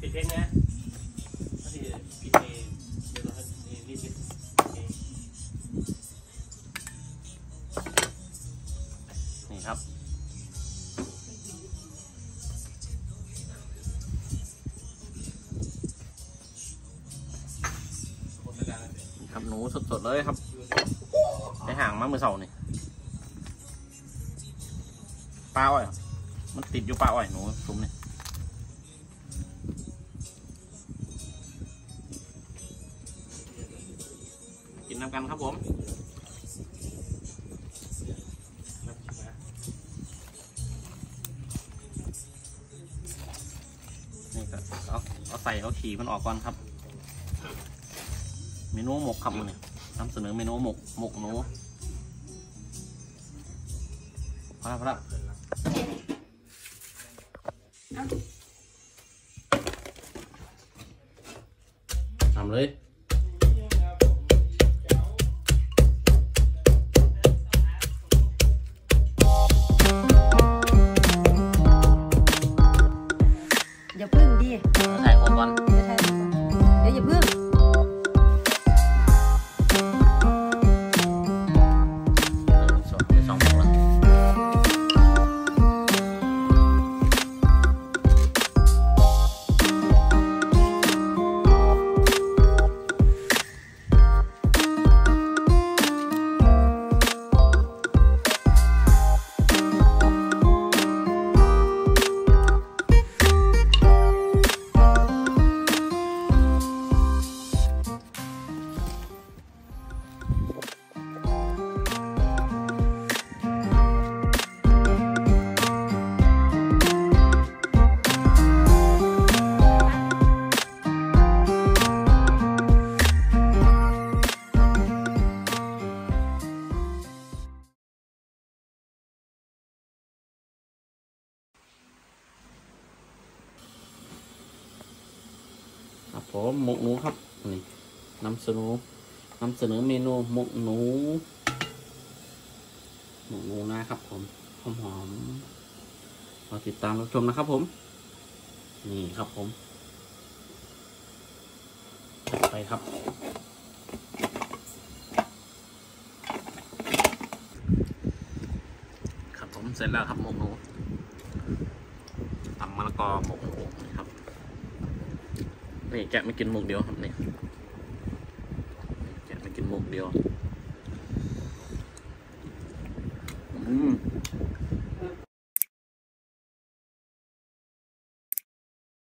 ปิดเพลงนะถ้าที่ปิดเพลงเดี๋ยวเราให้รีบปิดนี่ครับครับหนูสดๆเลยครับไปห่างมาเมื่อเสานี่ปลาอ้อย มันติดอยู่ปลาอ้อยหนูซุ้มนี่กิ น้ำกันครับผมนี่ก็เอาเอาใส่เอาขี่มันออกก่อนครับ เมนูหมกครับมันนี่นำเสนอเมนูหมกหมกหนูพอแล้พอแล้วทำเลย ครับผมหมกหนูครับนี่นำเสนอนำเสนอเมนูหมกหนูหมกหนูนะครับ ผมหอมหอมมาติดตามรับชมนะครับ ผม นี่ครับผมไปครับครับผมเสร็จแล้วครับหมกหนูตำมะละกอหมกหนู นี่แกะไม่กินหมกเดียวครับนี่แกะไม่กินหมกเดียว อืม